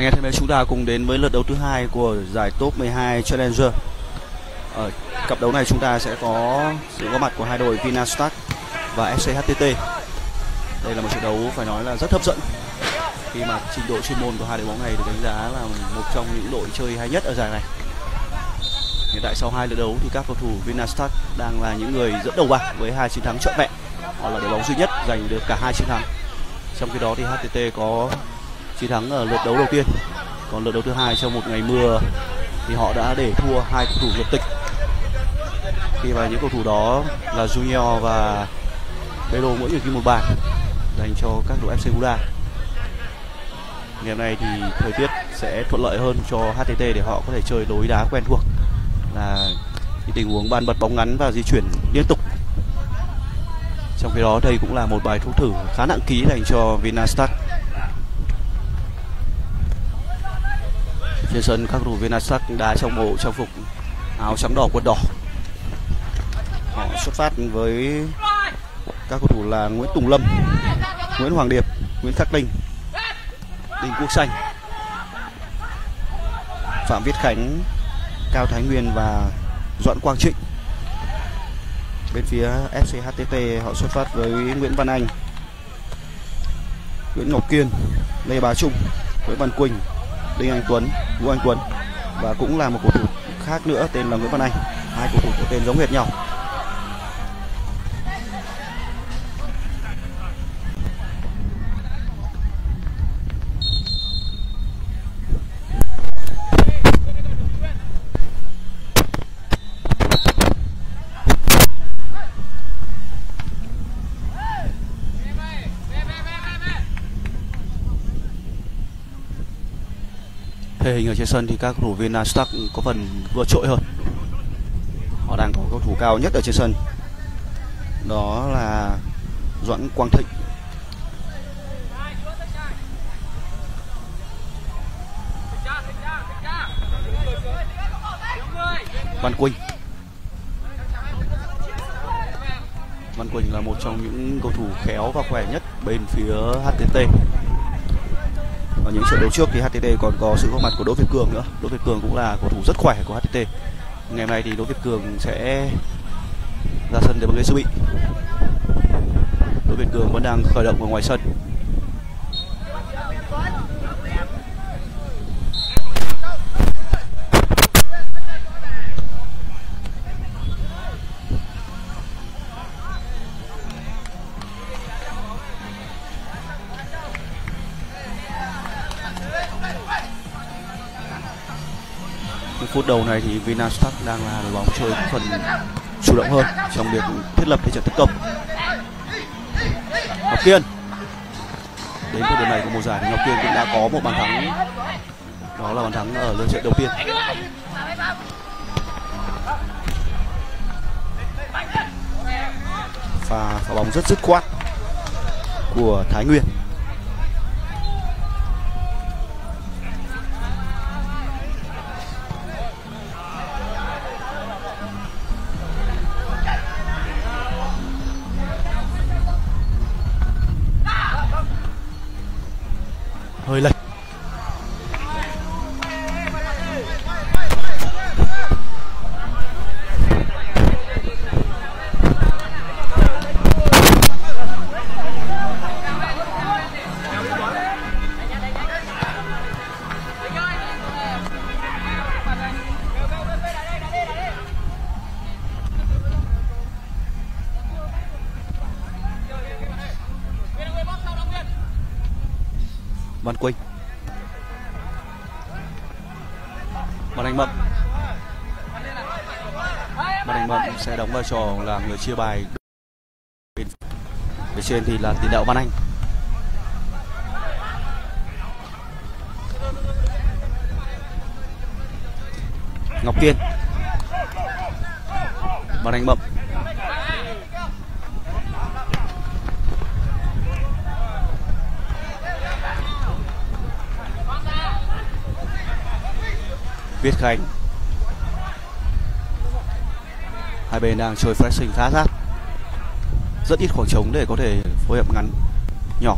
Anh em thân mến, chúng ta cùng đến với lượt đấu thứ hai của giải top 12 Challenger. Ở cặp đấu này chúng ta sẽ có sự góp mặt của hai đội Vinastat và SCHTT. Đây là một trận đấu phải nói là rất hấp dẫn khi mà trình độ chuyên môn của hai đội bóng này được đánh giá là một trong những đội chơi hay nhất ở giải này. Hiện tại sau hai lượt đấu thì các cầu thủ Vinastat đang là những người dẫn đầu bảng với hai chiến thắng trọn vẹn. Họ là đội bóng duy nhất giành được cả hai chiến thắng. Trong khi đó thì HTT có chiến thắng ở lượt đấu đầu tiên. Còn lượt đấu thứ hai trong một ngày mưa thì họ đã để thua hai cầu thủ nhập tịch. Khi mà những cầu thủ đó là Junior và Belo mỗi người ghi một bàn dành cho các đội FC Buda. Ngày hôm nay thì thời tiết sẽ thuận lợi hơn cho HTT để họ có thể chơi lối đá quen thuộc là những tình huống bàn bật bóng ngắn và di chuyển liên tục trong khi đó đây cũng là một bài thuốc thử khá nặng ký dành cho Vinastat trên sân, các cầu viên Vinastat đá trong bộ trang phục áo trắng đỏ, quần đỏ. Họ xuất phát với các cầu thủ là Nguyễn Tùng Lâm, Nguyễn Hoàng Điệp, Nguyễn Khắc Linh, Đinh Quốc Xanh, Phạm Viết Khánh, Cao Thái Nguyên và Doãn Quang Trịnh. Bên phía schtt họ xuất phát với Nguyễn Văn Anh, Nguyễn Ngọc Kiên, Lê Bá Trung, Nguyễn Văn Quỳnh Đinh Anh Tuấn, Vũ Anh Tuấn. Và cũng là một cầu thủ khác nữa tên là Nguyễn Văn Anh. Hai cầu thủ có tên giống hệt nhau. Hình ở trên sân thì các cầu thủ viên Stark có phần vượt trội hơn. Họ đang có cầu thủ cao nhất ở trên sân. Đó là Doãn Quang Thịnh. Văn Quỳnh. Văn Quỳnh là một trong những cầu thủ khéo và khỏe nhất bên phía HTT những trận đấu trước thì HTT còn có sự góp mặt của Đỗ Việt Cường nữa. Đỗ Việt Cường cũng là cầu thủ rất khỏe của HTT ngày hôm nay thì Đỗ Việt Cường sẽ ra sân để bằng ghế dự bị. Đỗ Việt Cường vẫn đang khởi động ở ngoài sân. Phút đầu này thì Vinastat đang là đội bóng chơi phần chủ động hơn trong việc thiết lập thế trận tấn công. Ngọc Kiên đến thời điểm này của mùa giải thì Ngọc Kiên cũng đã có một bàn thắng đó là bàn thắng ở lượt trận đầu tiên. Pha bóng rất dứt khoát của Thái Nguyên. Sẽ đóng vai trò là người chia bài. Bên phía trên thì là tiền đạo Văn Anh. Ngọc Kiên. Văn Anh bậm, Viết Khánh. Hai bên đang chơi pressing khá sát Rất ít khoảng trống để có thể phối hợp ngắn, nhỏ.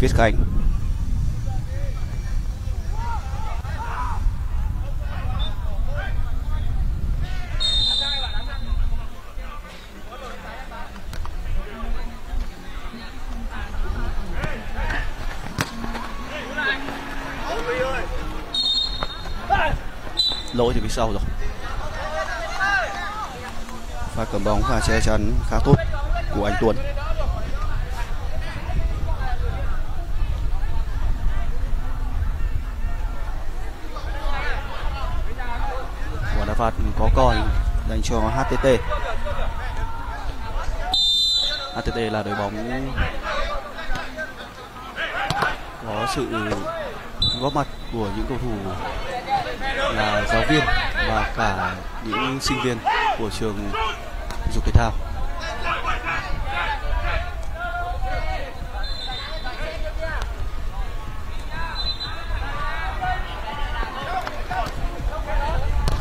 Viết Khánh lỗi từ phía sau rồi pha cầm bóng và che chắn khá tốt của anh Tuấn. Quả đá phạt có còi dành cho HTT HTT là đội bóng có sự góp mặt của những cầu thủ là giáo viên và cả những sinh viên của trường dục thể thao.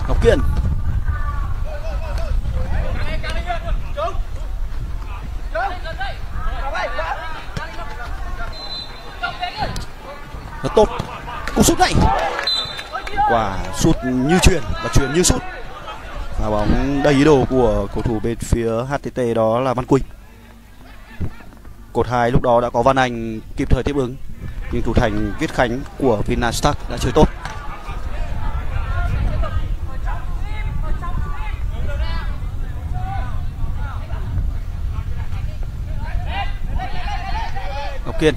Ngọc Kiên. Rất tốt. Cú sút này. Quả sút như truyền và truyền như sút bóng đầy ý đồ của cầu thủ bên phía HTT đó là Văn Quỳnh. Cột hai lúc đó đã có Văn Anh kịp thời tiếp ứng, nhưng thủ thành Viết Khánh của Vinastark đã chơi tốt Ngọc Kiên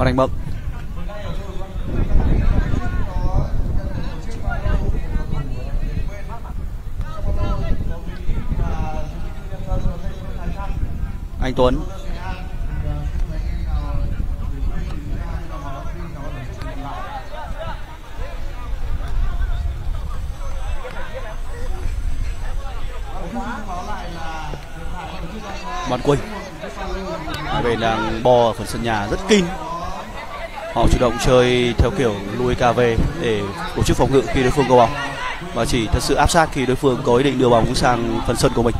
Văn đánh bậc Anh Tuấn. Văn Quỳnh hai bên đang bò ở phần sân nhà rất kinh họ chủ động chơi theo kiểu lui ca về để tổ chức phòng ngự khi đối phương có bóng. Và chỉ thật sự áp sát khi đối phương có ý định đưa bóng sang phần sân của mình.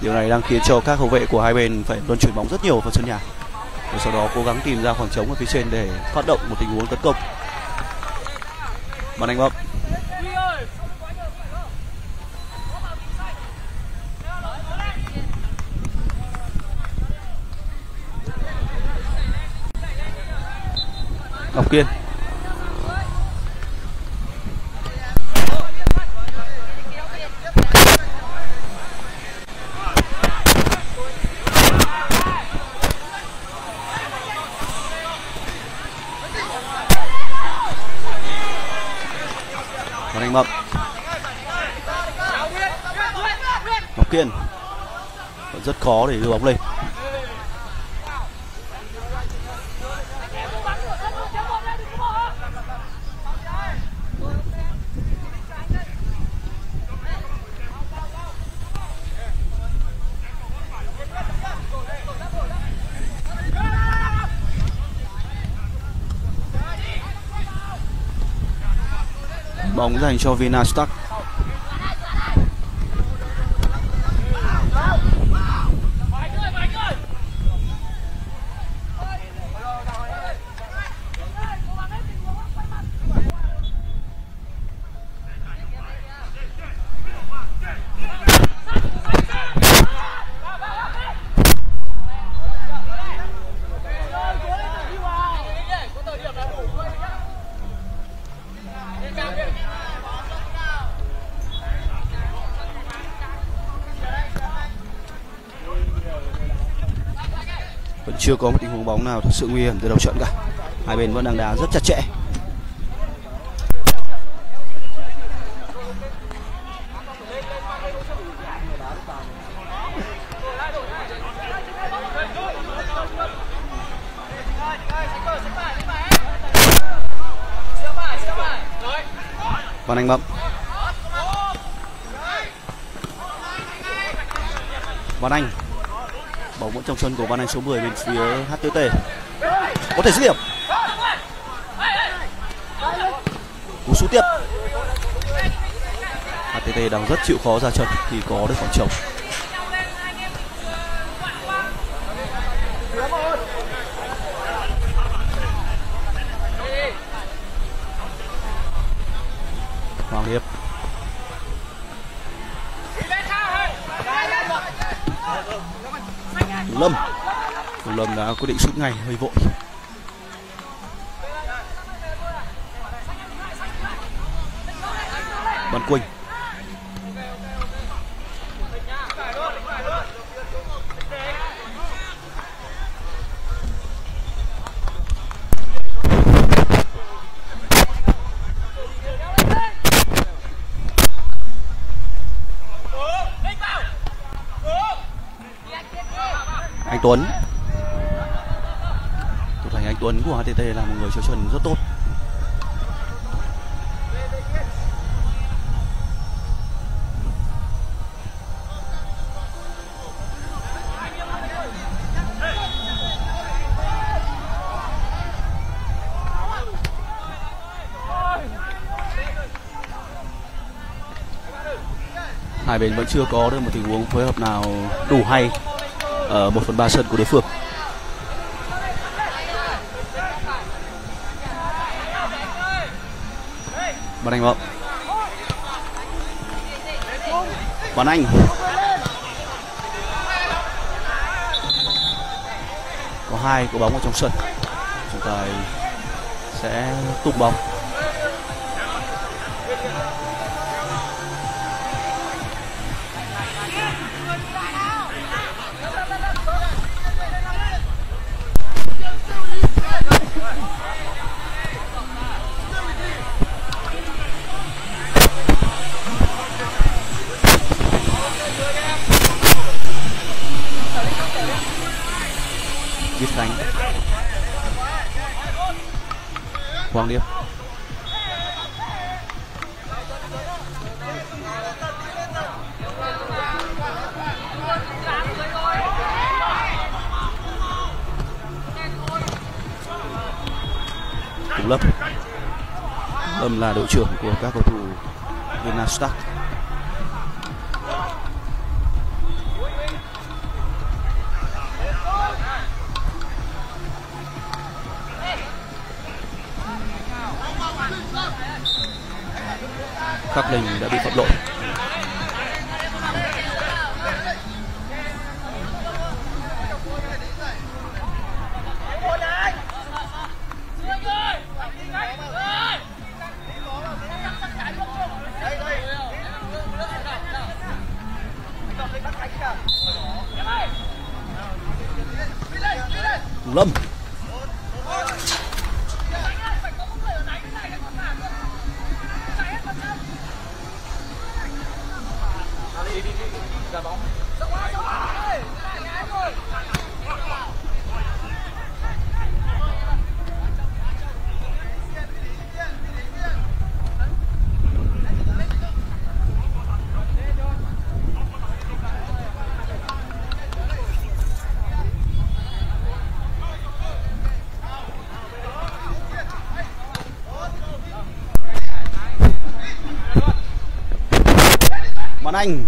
Điều này đang khiến cho các hậu vệ của hai bên phải luân chuyển bóng rất nhiều vào sân nhà. Và sau đó cố gắng tìm ra khoảng trống ở phía trên để phát động một tình huống tấn công. Bàn anh bóng. Ngọc Kiên. Còn anh Mậm Ngọc Kiên. Vẫn rất khó để đưa bóng lên. Bóng dành cho Vinastar vẫn chưa có một tình huống bóng nào thực sự nguy hiểm từ đầu trận cả. Hai bên vẫn đang đá rất chặt chẽ. Văn Anh Bậm Văn Anh bóng vẫn trong chân của ban Anh số 10 bên phía HTT có thể dứt điểm. Cú sút tiếp. HTT đang rất chịu khó ra trận thì có được khoảng trống. Lâm. Lâm đã quyết định sút ngay hơi vội. Văn Quỳnh. Tuấn. Thủ thành anh Tuấn của HTT là một người chơi chân rất tốt. Hai bên vẫn chưa có được một tình huống phối hợp nào đủ hay ở một phần ba sân của đối phương. Văn Anh vọng Văn Anh. Có hai quả bóng ở trong sân. Chúng ta sẽ tung bóng. Viết Khánh. Hoàng Điệp. Tùng Lâm Lâm là đội trưởng của các cầu thủ Vinastar Khắc Linh đã bị phạm lỗi. Văn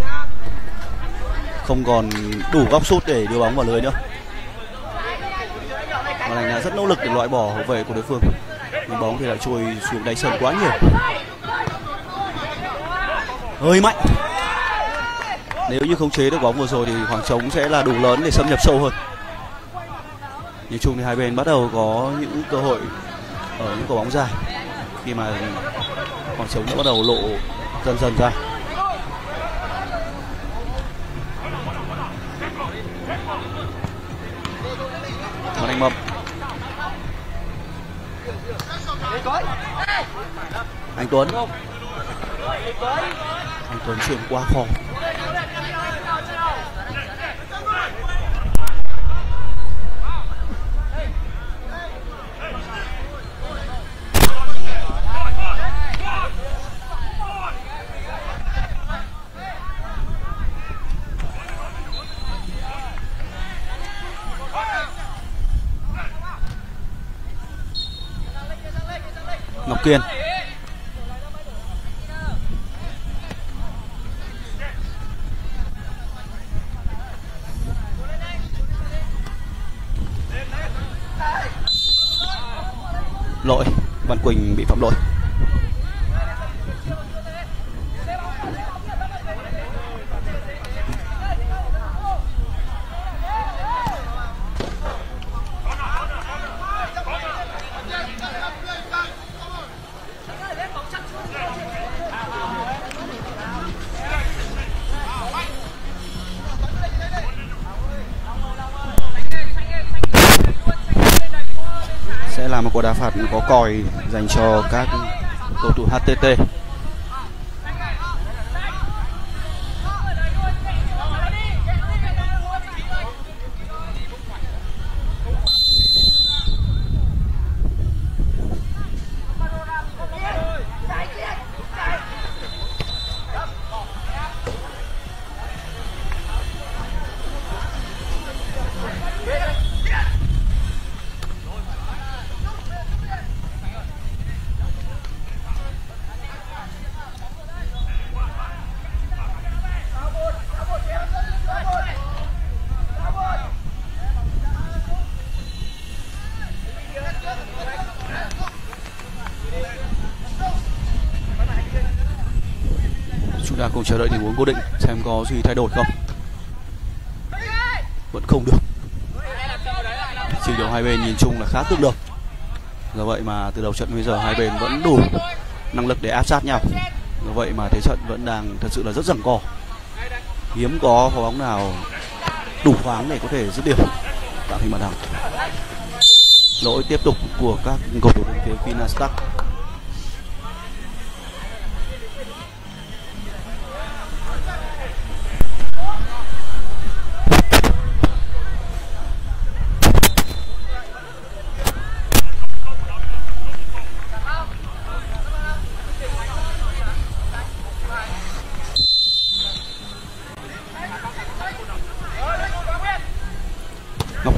không còn đủ góc sút để đưa bóng vào lưới nữa. Văn Anh đã rất nỗ lực để loại bỏ hậu vệ của đối phương. Nhưng bóng thì lại trôi xuống đáy sân quá nhiều. Hơi mạnh. Nếu như không chế được bóng vừa rồi thì khoảng trống sẽ là đủ lớn để xâm nhập sâu hơn. Nhìn chung thì hai bên bắt đầu có những cơ hội ở những quả bóng dài. Khi mà khoảng trống đã bắt đầu lộ dần dần ra. Văn Anh Mập Anh Tuấn. Anh Tuấn chuyển qua phòng tuyên cũng có còi dành cho các cầu thủ HTT cùng chờ đợi tình huống cố định, xem có gì thay đổi không? Vẫn không được. Chỉ điều hai bên nhìn chung là khá tương đồng. Do vậy mà từ đầu trận bây giờ hai bên vẫn đủ năng lực để áp sát nhau. Do vậy mà thế trận vẫn đang thật sự là rất rằng co. Hiếm có pha bóng nào đủ thoáng để có thể dứt điểm. Tạo thành bàn thắng. Lỗi tiếp tục của các cầu thủ bên phía Vinastar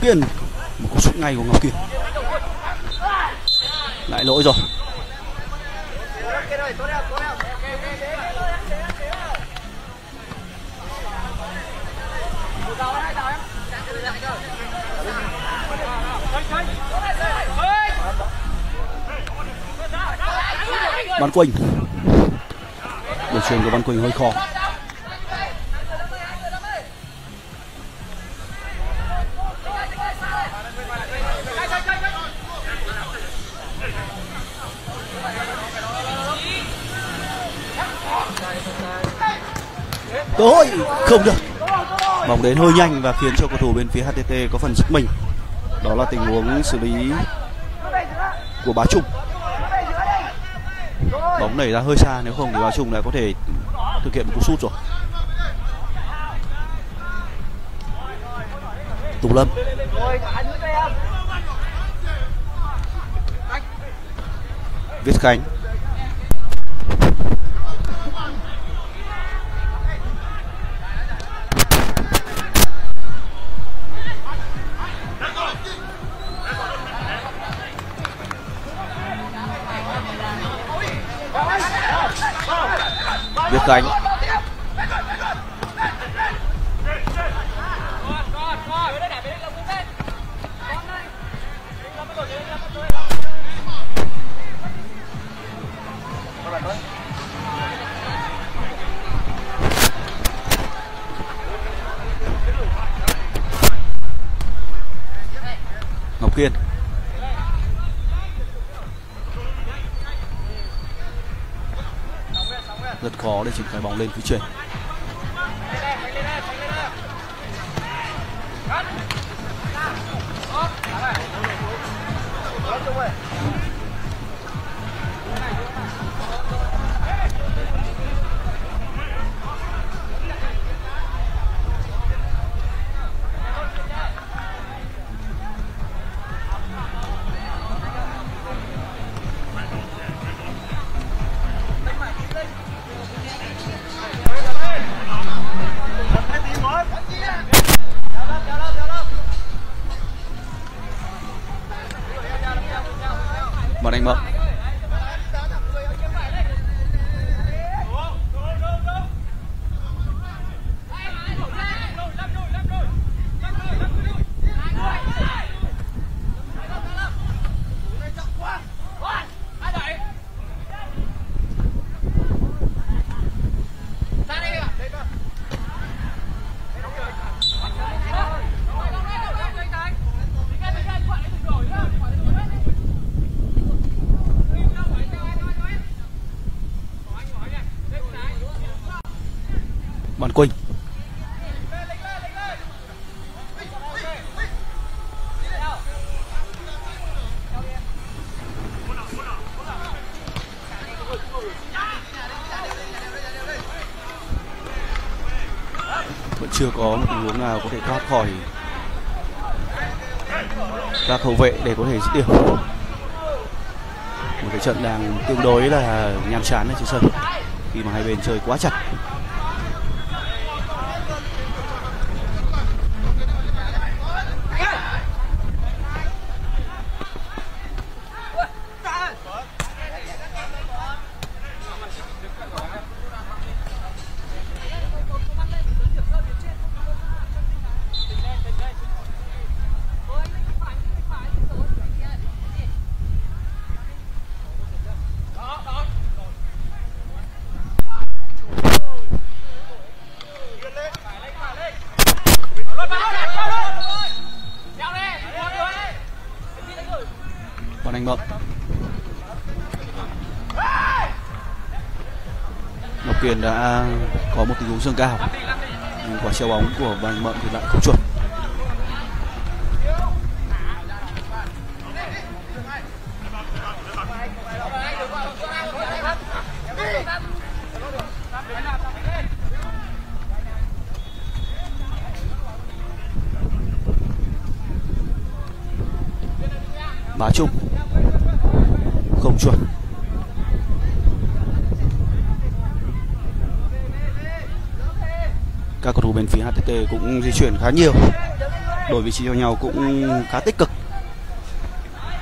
Kiên một cú sút ngay của Ngọc Kiên lại lỗi rồi. Văn Quỳnh. Đường truyền của Văn Quỳnh hơi khó. Cơ hội không được. Bóng đến hơi nhanh và khiến cho cầu thủ bên phía HTT có phần giật mình. Đó là tình huống xử lý của bá trung. Bóng nảy ra hơi xa, nếu không thì bá trung lại có thể thực hiện một cú sút rồi. Tùng lâm. Viết khánh Viết bóng lên phía trên nào có thể thoát khỏi các hậu vệ để có thể dứt điểm. Một cái trận đang tương đối là nhàm chán ở trên sân. Khi mà hai bên chơi quá chặt Còn anh Mộng Ngọc Kiền đã có dâng cao nhưng quả treo bóng của Văn Mộng thì lại không chuẩn Bá Trung không chuẩn các cầu thủ bên phía HTT cũng di chuyển khá nhiều. Đổi vị trí cho nhau cũng khá tích cực.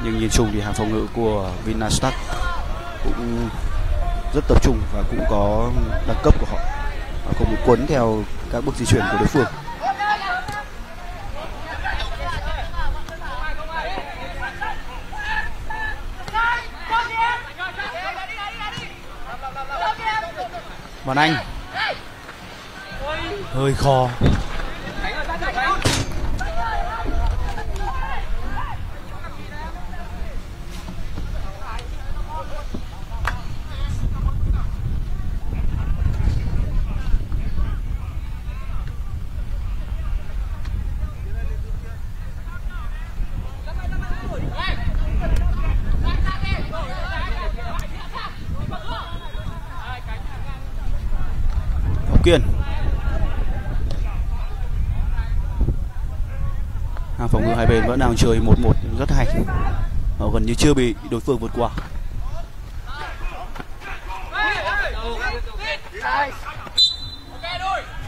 Nhưng nhìn chung thì hàng phòng ngự của Vinastat cũng rất tập trung và cũng có đẳng cấp của họ. Và không bị cuốn theo các bước di chuyển của đối phương. Văn Anh. Hơi khó Ngọc Kiên hàng phòng ngự đang chơi 1-1 rất hay. Họ gần như chưa bị đối phương vượt qua.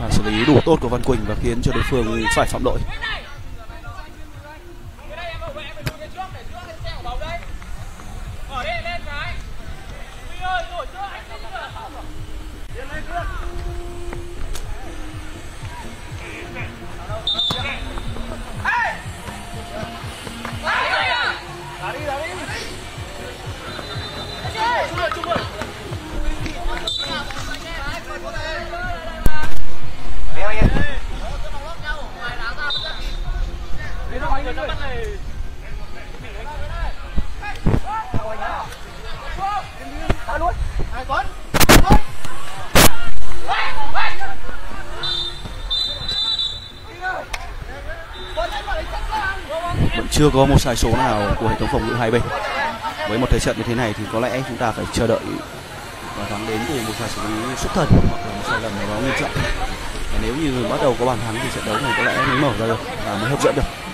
Và xử lý đủ tốt của Văn Quỳnh và khiến cho đối phương phải phạm lỗi. Chưa có một sai số nào của hệ thống phòng ngự hai bên. Với một thế trận như thế này thì có lẽ chúng ta phải chờ đợi và thắng đến từ một pha xử lý xuất thần hoặc là một sai lầm nào đó nghiêm trọng. Và nếu như bắt đầu có bàn thắng thì trận đấu này có lẽ mới mở ra được và mới hấp dẫn được.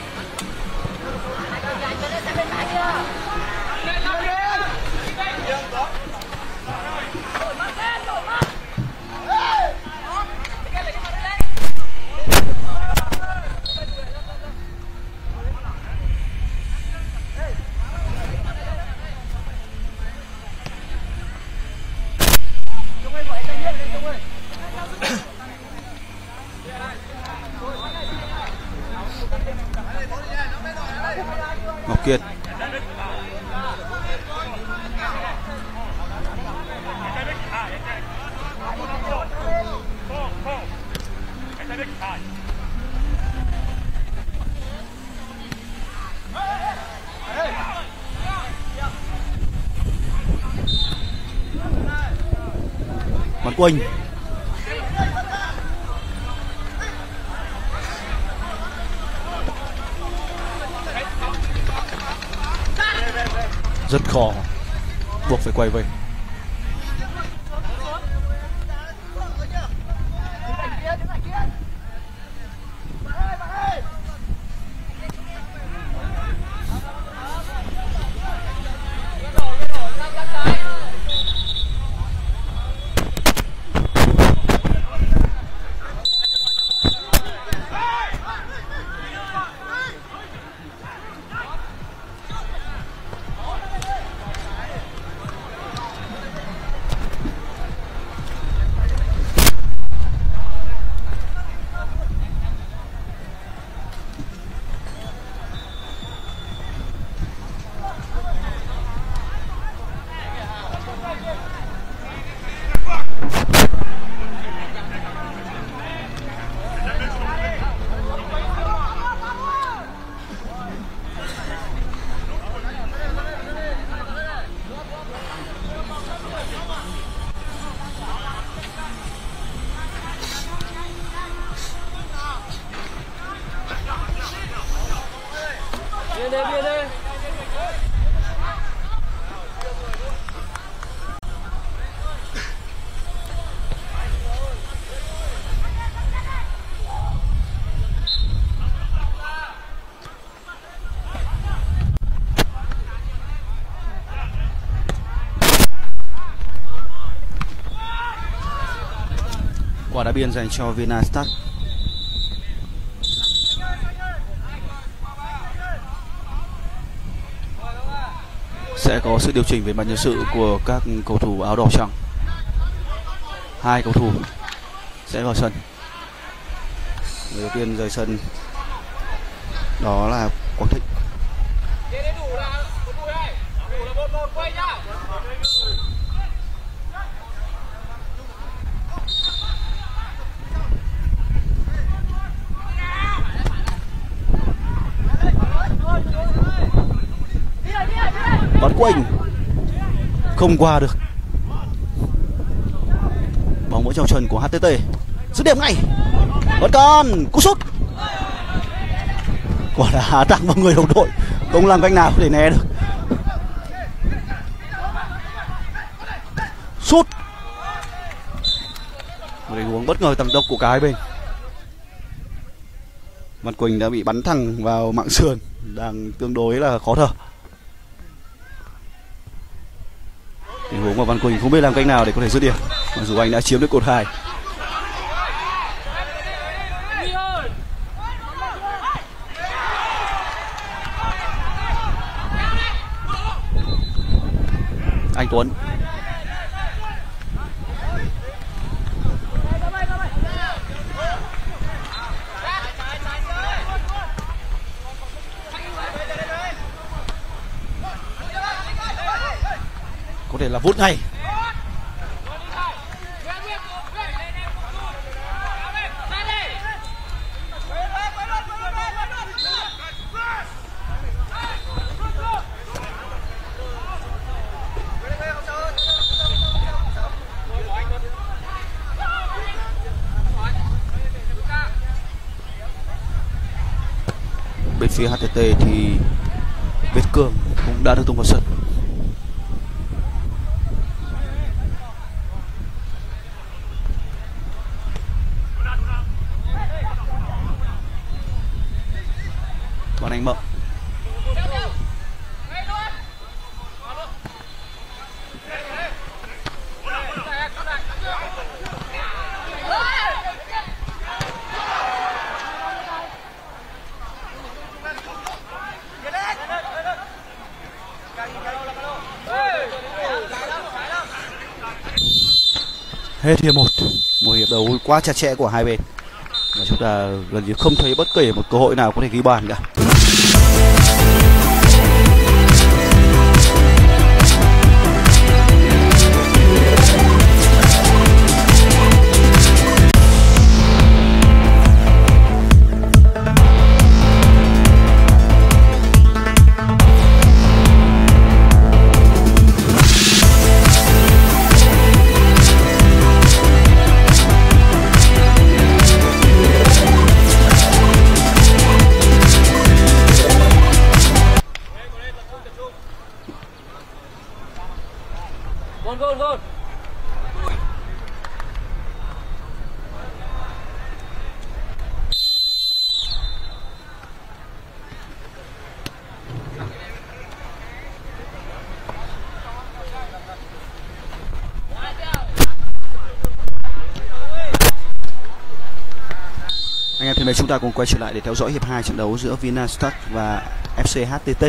Quỳnh. Rất khó. Buộc phải quay về. Biên dành cho Vinastat. Sẽ có sự điều chỉnh về mặt nhân sự của các cầu thủ áo đỏ trắng hai cầu thủ sẽ vào sân. Người đầu tiên rời sân đó là Quang Thịnh bắn quanh không qua được. Bóng vẫn trong chân của HTT dứt điểm ngay. Vẫn còn. Cú sút. Quả đá tặng vào người đồng đội. Không làm cách nào để né được. Sút. Một tình huống bất ngờ tầm tốc của cả hai bên. Văn Quỳnh đã bị bắn thẳng vào mạng sườn. Đang tương đối là khó thở. Tình Văn Quỳnh không biết làm cách nào để có thể dứt điểm. Mặc dù anh đã chiếm được cột hai anh Tuấn có thể là vút ngay bên phía HTT thì Việt Cường cũng đã được tung vào sân còn anh Mộng hết hiệp một. Một hiệp đấu quá chặt chẽ của hai bên. Và chúng ta gần như không thấy bất kể một cơ hội nào có thể ghi bàn cả. Anh em chúng ta cùng quay trở lại để theo dõi hiệp 2 trận đấu giữa Vinastat và FC HTT.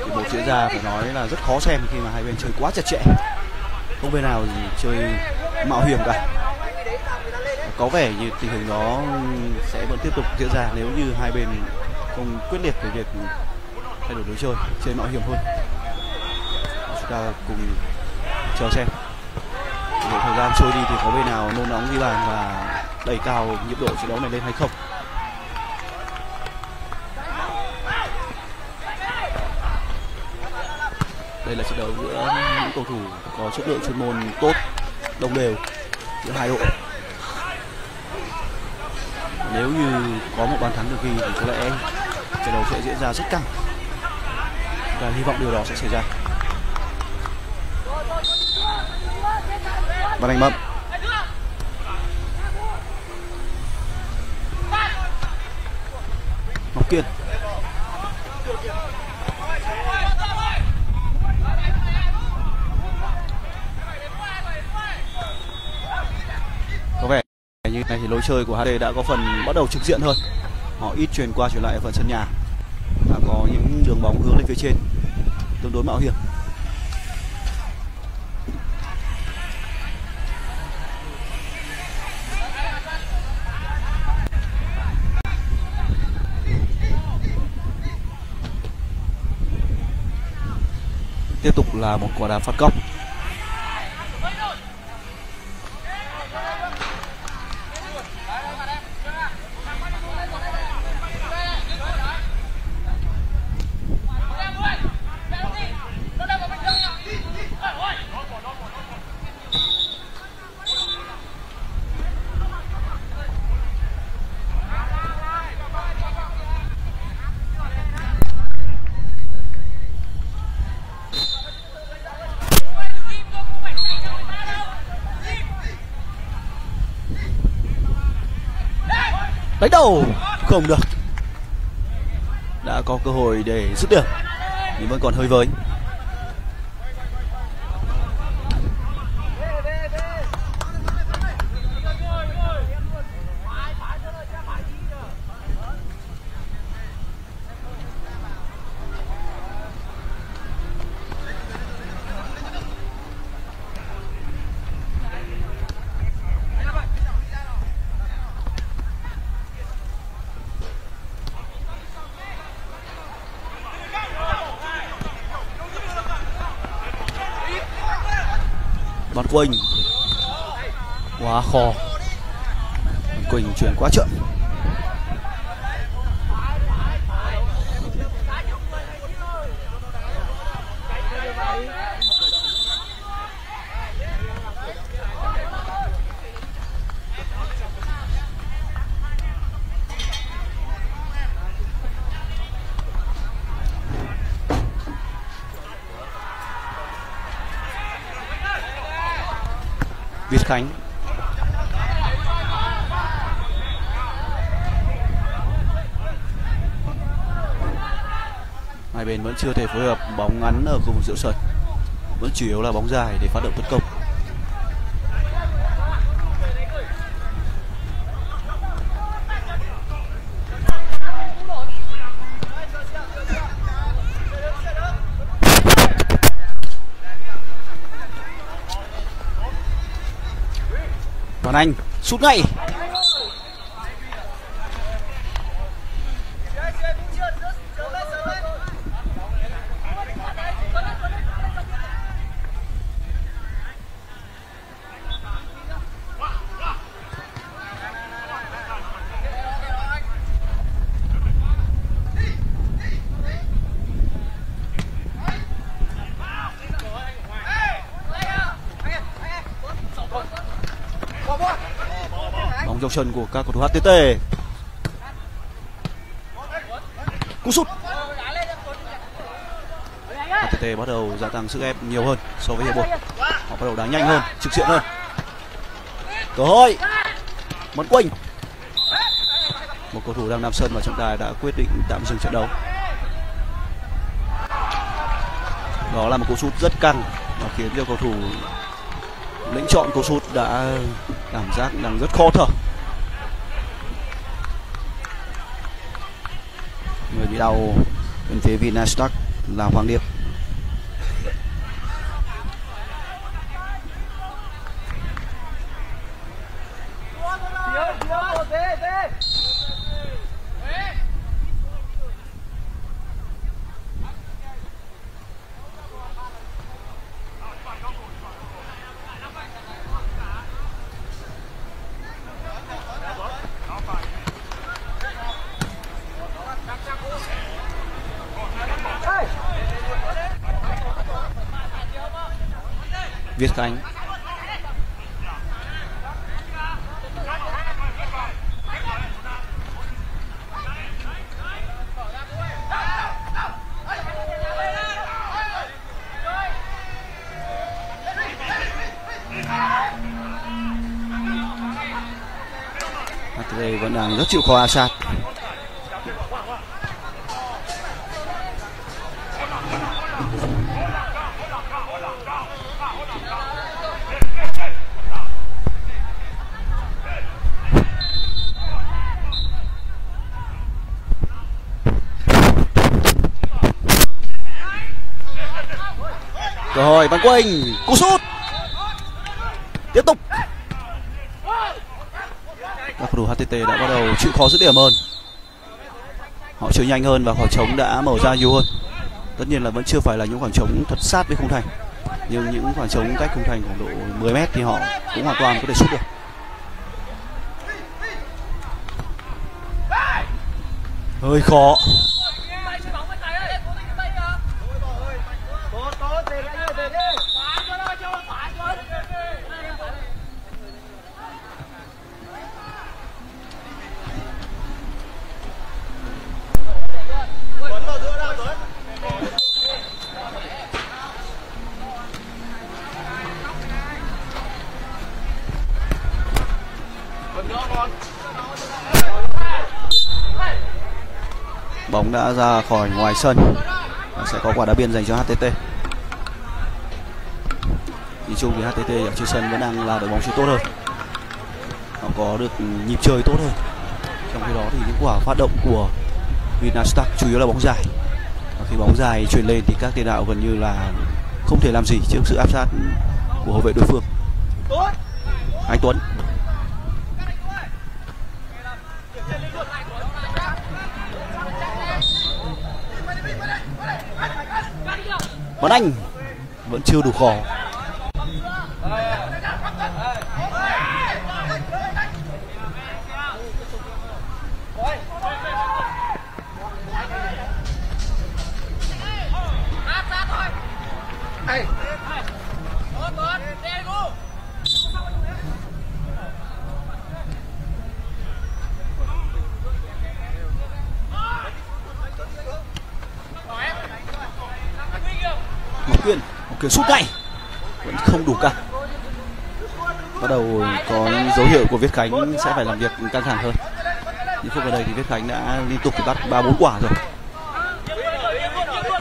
bộ một diễn ra phải nói là rất khó xem khi mà hai bên chơi quá chặt chẽ. Không bên nào chơi mạo hiểm cả. Có vẻ như tình hình đó sẽ vẫn tiếp tục diễn ra nếu như hai bên không quyết liệt về việc thay đổi lối chơi, chơi mạo hiểm hơn. Chúng ta cùng chờ xem. Để thời gian trôi đi thì có bên nào nôn nóng ghi bàn và đẩy cao nhịp độ trận đấu này lên hay không cầu thủ có chất lượng chuyên môn tốt đồng đều giữa hai đội. Nếu như có một bàn thắng được ghi thì có lẽ trận đấu sẽ diễn ra rất căng. Và hy vọng điều đó sẽ xảy ra. Và đánh bậm Ngọc Kiên có vẻ như này thì lối chơi của HD đã có phần bắt đầu trực diện hơn. Họ ít truyền qua truyền lại ở phần sân nhà. Và có những đường bóng hướng lên phía trên. Tương đối mạo hiểm. Tiếp tục là một quả đá phạt góc. Đánh đầu không được. Đã có cơ hội để dứt điểm, nhưng vẫn còn hơi với quá chậm bên vẫn chưa thể phối hợp bóng ngắn ở khu vực giữa sân. Vẫn chủ yếu là bóng dài để phát động tấn công. Toàn Anh, sút ngay bóng trong chân của các cầu thủ HTT cú sút. HTT bắt đầu gia tăng sức ép nhiều hơn so với hiệp một. Họ bắt đầu đá nhanh hơn, trực diện hơn. Cơ hội. Mẫn Quỳnh. Một cầu thủ đang nằm sân và trọng tài đã quyết định tạm dừng trận đấu. Đó là một cú sút rất căng và khiến cho cầu thủ lĩnh chọn cú sút đã cảm giác đang rất khó thở. Đầu bên phía Vinastock là Hoàng Điệp Việt Khánh HTT vẫn đang rất chịu khó Assad cơ hội Văn Quỳnh cú sút tiếp tục các cầu thủ HTT đã bắt đầu chịu khó dứt điểm hơn. Họ chơi nhanh hơn và khoảng trống đã mở ra nhiều hơn. Tất nhiên là vẫn chưa phải là những khoảng trống thật sát với khung thành. Nhưng những khoảng trống cách khung thành khoảng độ 10 mét thì họ cũng hoàn toàn có thể sút được. Hơi khó bóng đã ra khỏi ngoài sân. Và sẽ có quả đá biên dành cho HTT nhìn chung thì HTT ở trên sân vẫn đang là đội bóng chơi tốt hơn. Họ có được nhịp chơi tốt hơn. Trong khi đó thì những quả phát động của Vinastar chủ yếu là bóng dài. Và khi bóng dài chuyển lên thì các tiền đạo gần như là không thể làm gì trước sự áp sát của hậu vệ đối phương anh Tuấn Tuấn Anh vẫn chưa đủ khó quyền sút ngay. Vẫn không đủ căng bắt đầu có dấu hiệu của Viết Khánh sẽ phải làm việc căng thẳng hơn. Những phút ở đây thì Viết Khánh đã liên tục bắt ba bốn quả rồi.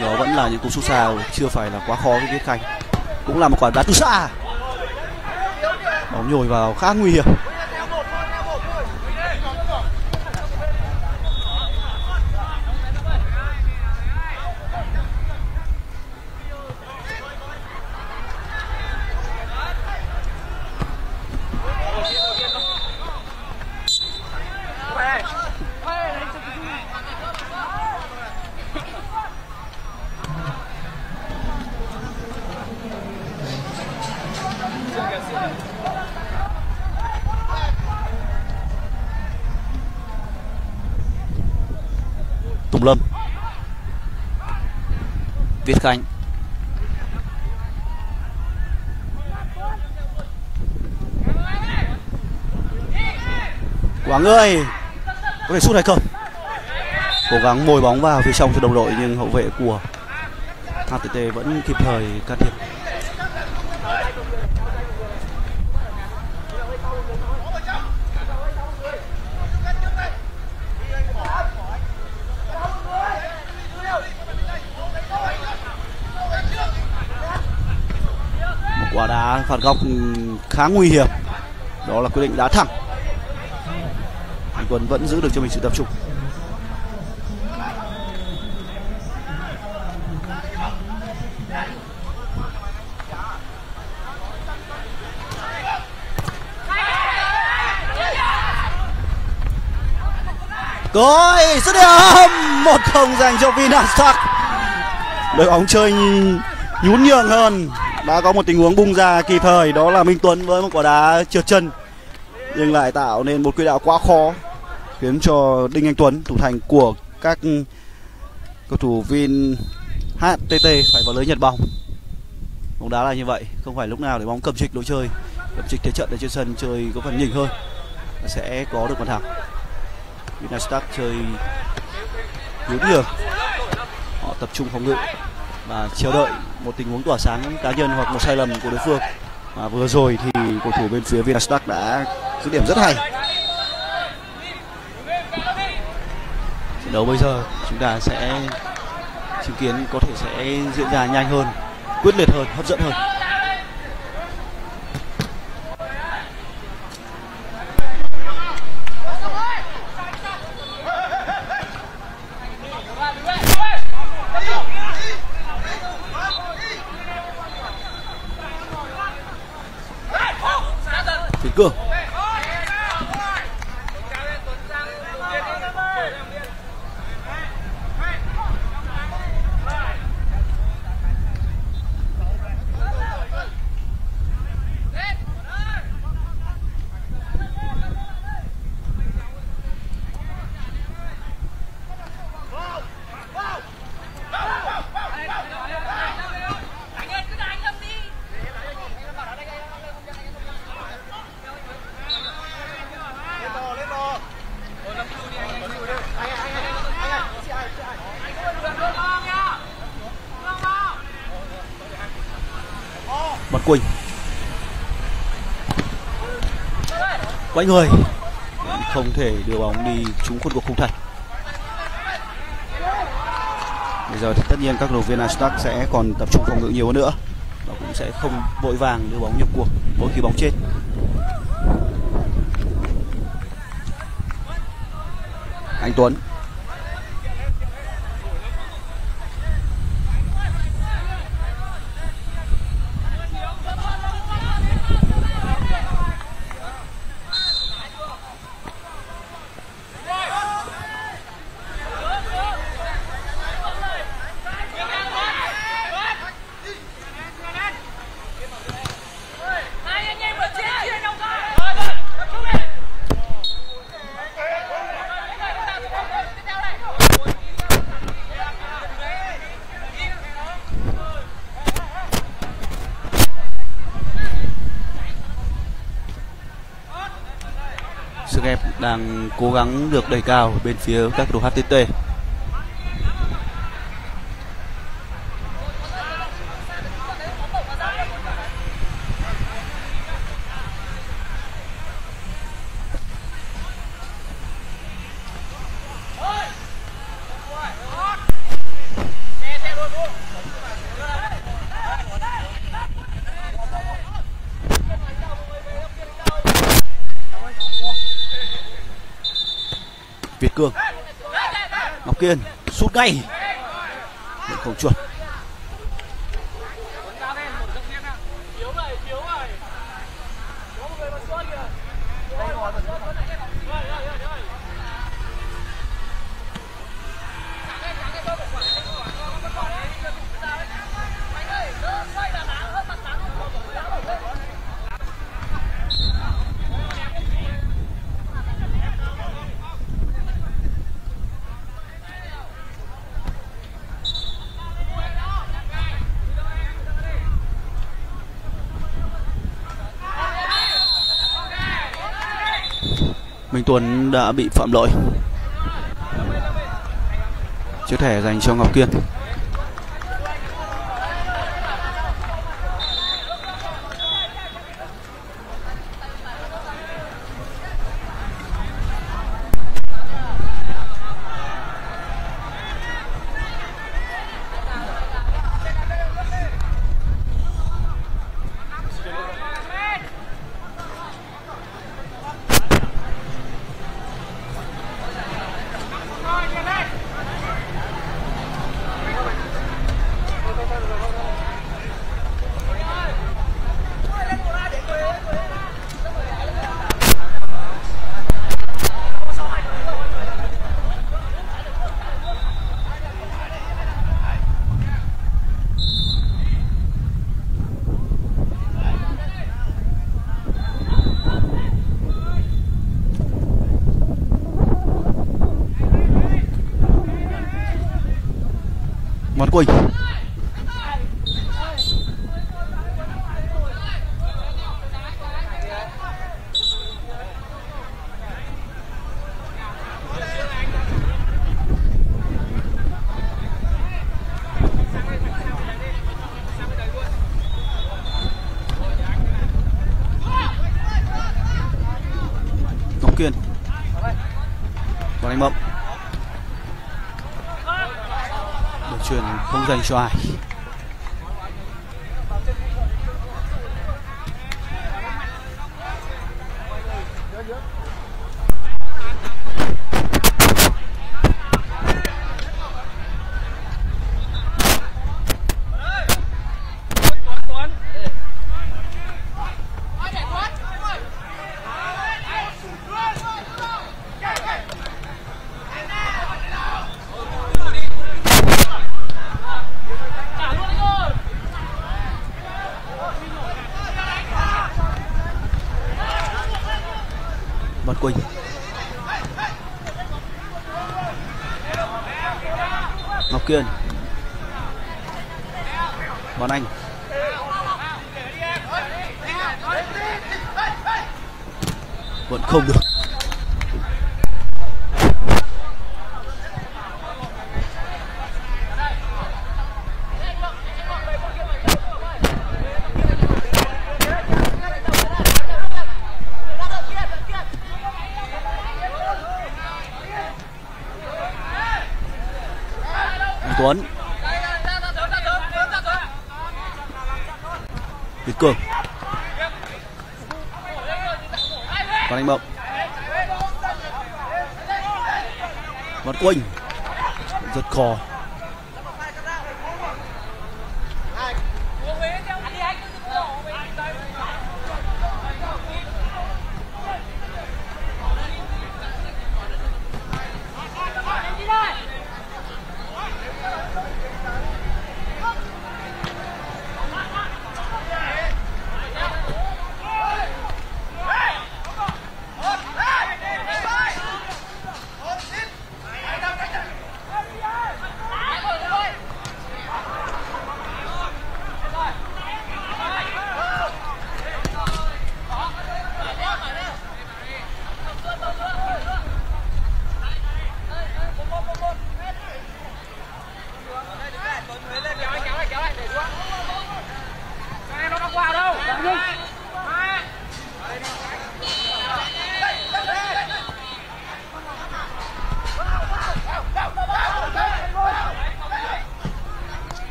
Nó đó vẫn là những cú sút xa, chưa phải là quá khó với Viết Khánh. Cũng là một quả đá từ xa. Bóng nhồi vào khá nguy hiểm. Việt Khánh. Quảng ơi, Có thể sút hay không? Cố gắng mồi bóng vào phía trong cho đồng đội, Nhưng hậu vệ của HTT vẫn kịp thời can thiệp. Phạt góc khá nguy hiểm đó là quyết định đá thẳng anh Tuấn vẫn giữ được cho mình sự tập trung Rồi, xuất điểm một không dành cho Vinastar. Đội bóng chơi nhún nhường hơn. Đã có một tình huống bung ra kịp thời đó là Minh Tuấn với một quả đá trượt chân nhưng lại tạo nên một quỹ đạo quá khó khiến cho Đinh Anh Tuấn thủ thành của các cầu thủ Vin HTT phải vào lưới Nhật bóng. Bóng đá là như vậy, không phải lúc nào để bóng cầm trịch lối chơi, cầm trịch thế trận ở trên sân chơi có phần nhỉnh hơn sẽ có được bàn thắng. Vinastar chơi yếu nhiều họ tập trung phòng ngự và chờ đợi một tình huống tỏa sáng cá nhân hoặc một sai lầm của đối phương. Và vừa rồi thì cầu thủ bên phía Vinastark đã dứt điểm rất hay. Trận đấu bây giờ chúng ta sẽ chứng kiến có thể sẽ diễn ra nhanh hơn, quyết liệt hơn, hấp dẫn hơn. Việt người. Không thể đưa bóng đi trúng khuôn của khung thành bây giờ thì tất nhiên các cầu viên Ajax sẽ còn tập trung phòng ngự nhiều hơn nữa. Và cũng sẽ không vội vàng đưa bóng nhập cuộc mỗi khi bóng chết. Anh Tuấn. Cố gắng được đẩy cao bên phía các cầu thủ HTT Việt Cương Ngọc Kiên sút ngay nhưng không chuẩn. Minh Tuấn đã bị phạm lỗi. Chiếc thẻ dành cho Ngọc Kiên. Văn Quỳnh Ngọc Kiên Và đánh bậm Được chuyển không Quỳnh. Ngọc Kiên. Bọn Anh. Vẫn không được Anh Tuấn Việt Cường Văn Anh Mộng Văn Quỳnh Giật khó.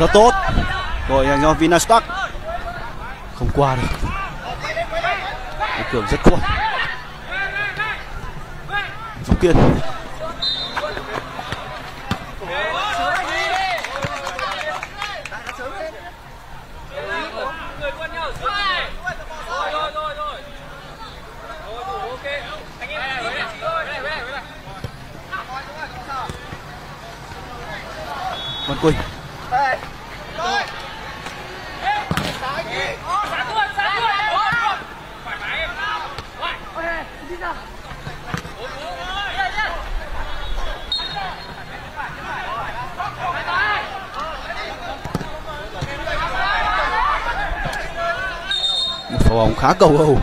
Rất tốt. Rồi dành cho Vinastock. Không qua được. Anh Cường rất khôn Dũng Kiên. Người quen nhau rồi rồi rồi rồi rồi đủ ok anh em này với này với này với này với này Văn Quỳnh sáng luôn sáng luôn thoải mái em Rồi. Một pha bóng khá cầu hầu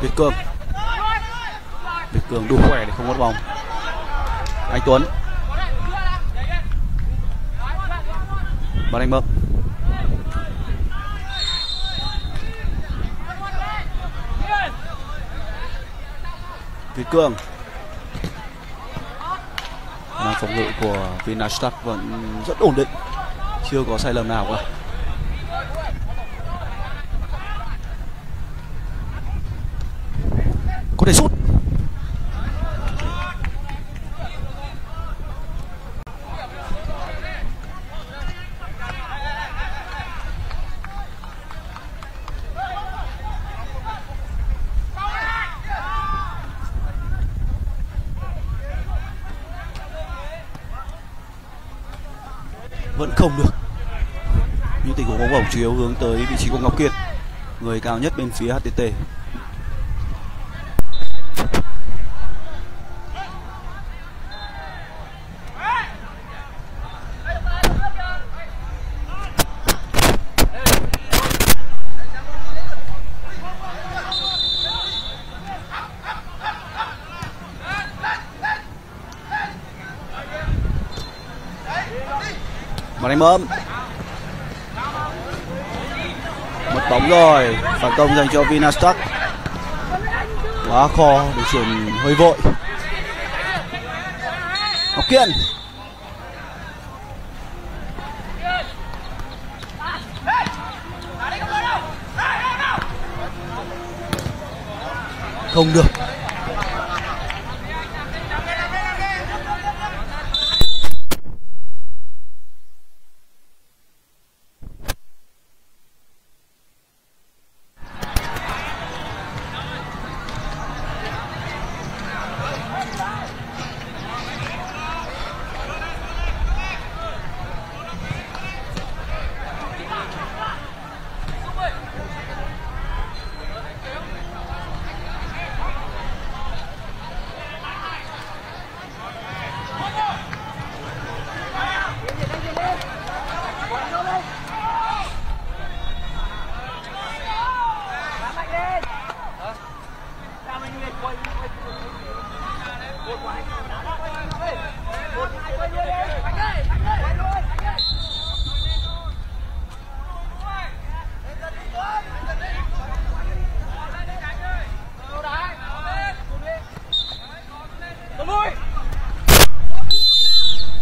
Việt Cường Việt Cường đủ khỏe để không mất bóng Anh Tuấn Bạn anh Mộng Việt Cường. Khả năng phòng ngự của Vinastat vẫn rất ổn định. Chưa có sai lầm nào cả. Có thể sút. Vẫn không được. Những tình huống bóng bổng chủ yếu hướng tới vị trí của Ngọc Kiệt, người cao nhất bên phía HTT Một Một bóng rồi, Phản công dành cho Vinastock. Quá khó để chuyển hơi vội. Ngọc Kiên Không được.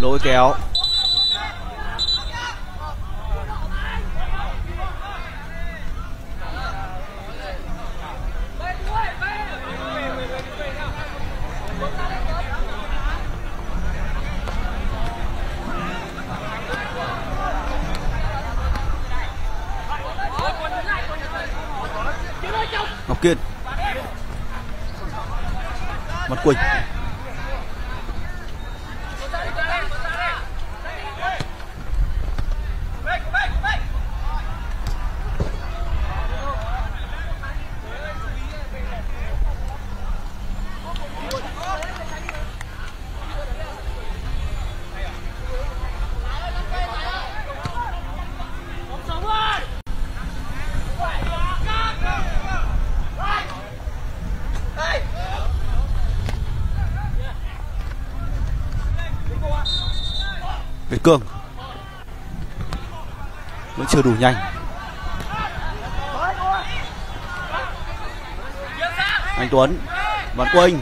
Lỗi kéo Ngọc Kiên Mặt Quỳnh Việt Cương vẫn chưa đủ nhanh. Anh Tuấn Văn Quỳnh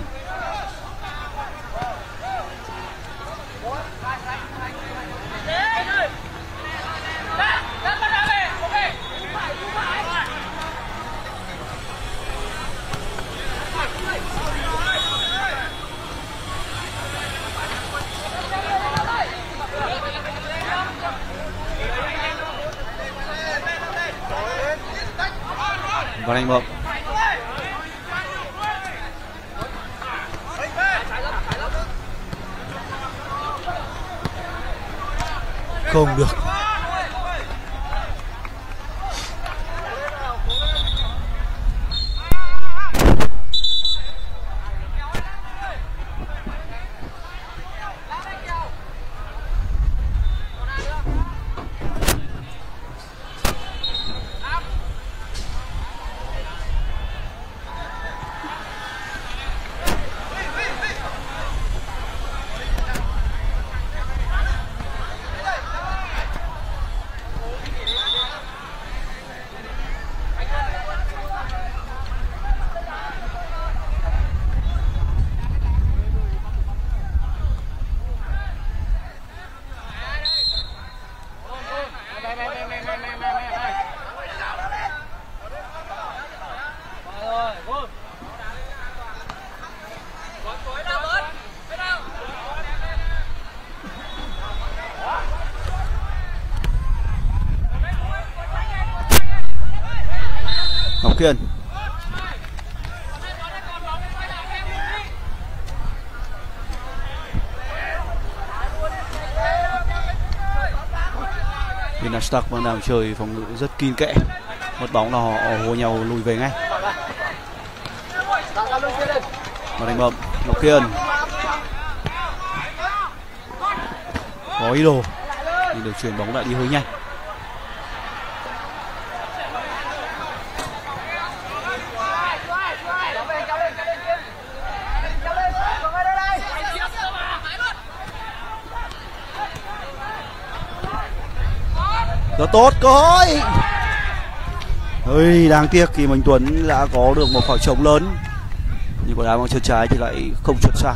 Văn Anh Mộng không được Ngọc Kiên Stark vẫn đang chơi phòng ngự rất kín kẽ. Mất bóng là họ hô nhau lùi về ngay. Và đánh bậm Ngọc Kiên có ý đồ. Nhưng được chuyển bóng lại đi hơi nhanh. Rất tốt cơ hội ơi đáng tiếc khi Minh Tuấn đã có được một khoảng trống lớn. Nhưng quả đá bằng chân trái thì lại không chuẩn xác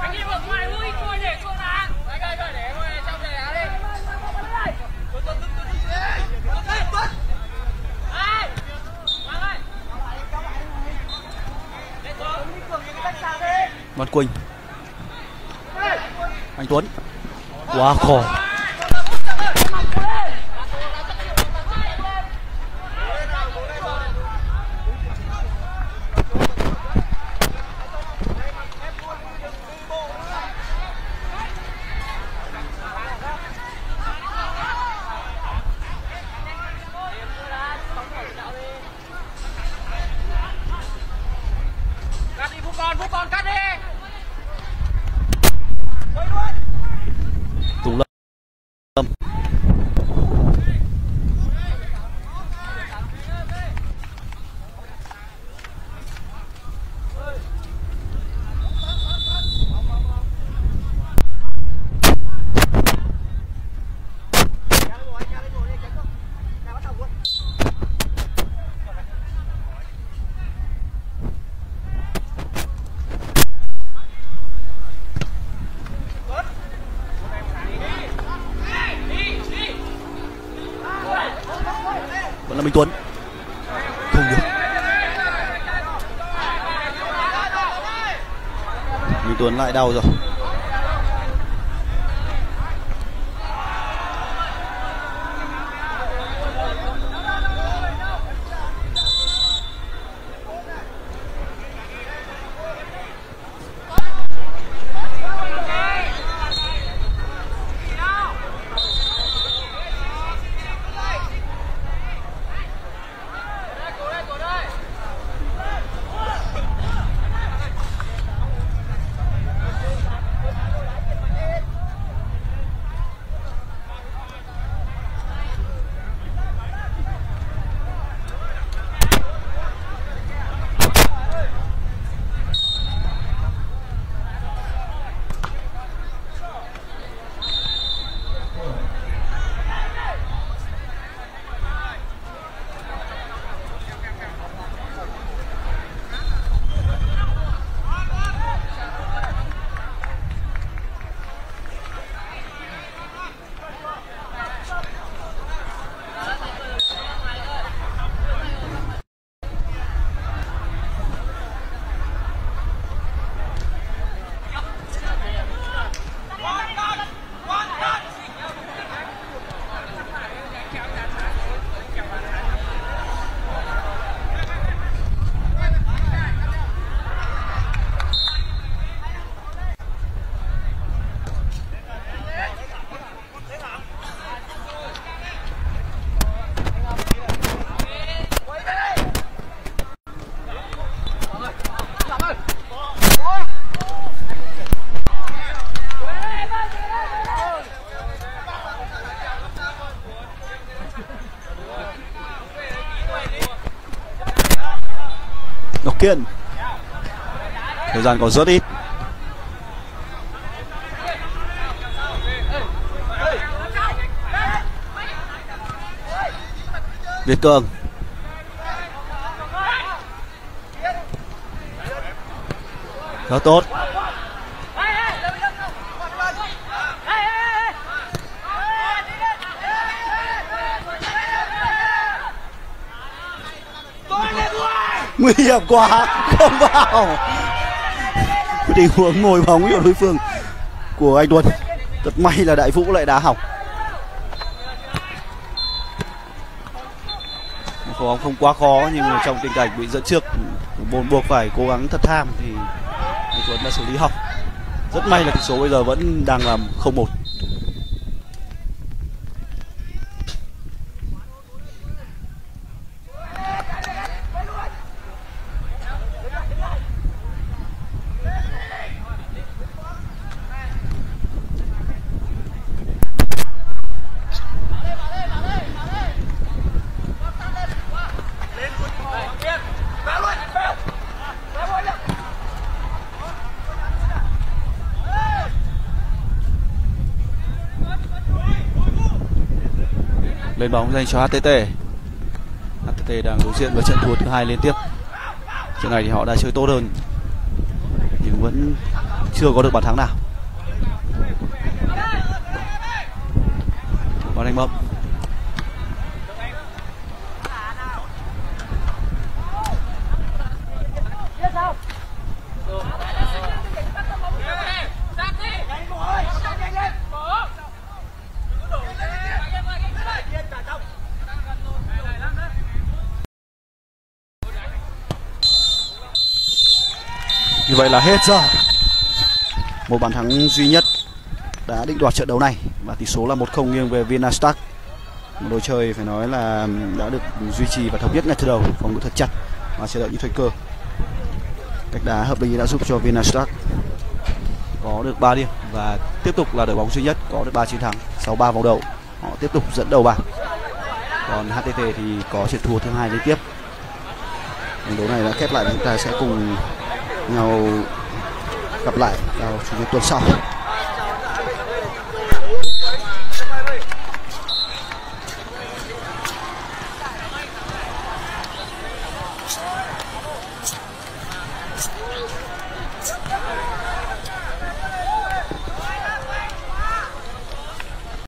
anh đi ở ngoài lui thôi để xuống đá anh ơi để em ơi trong này đá đi Tuấn, Tuấn, Tuấn, Tuấn. Tuấn, Tuấn, Tuấn. Ai? Hoàng ơi. Lên xuống. Văn Quỳnh Anh Tuấn quá khổ Cắt đi Phú Con, Phú Con cắt đi. Tùng Lâm vẫn là Minh Tuấn không được Minh Tuấn lại đâu rồi Ngọc Kiên thời gian còn rất ít. Việt Cường. Rất tốt. Nguy hiểm quá, không vào. Tình huống ngồi bóng của đối phương của anh Tuấn. Thật may là Đại Vũ lại đá hỏng. Một bóng không quá khó, nhưng mà trong tình cảnh bị dẫn trước, bồn buộc phải cố gắng thật tham thì anh Tuấn đã xử lý hỏng. Rất may là tỷ số bây giờ vẫn đang là không một. Lên bóng dành cho HTT HTT đang đối diện với trận thua thứ hai liên tiếp. Trận này thì họ đã chơi tốt hơn, nhưng vẫn chưa có được bàn thắng nào. Bàn đánh bóng Như vậy là hết giờ. Một bàn thắng duy nhất đã định đoạt trận đấu này và tỷ số là 1-0 nghiêng về Vinastark. Một đội chơi phải nói là đã được duy trì và thống nhất ngay từ đầu, phòng ngự thật chặt và chờ đợi những thời cơ. Cách đá hợp lý đã giúp cho Vinastark có được 3 điểm và tiếp tục là đội bóng duy nhất có được 3 chiến thắng sau 3 vòng đấu. Họ tiếp tục dẫn đầu bảng. Còn HTT thì có trận thua thứ hai liên tiếp. Trận đấu này đã khép lại chúng ta sẽ cùng nhau gặp lại vào chủ nhật tuần sau.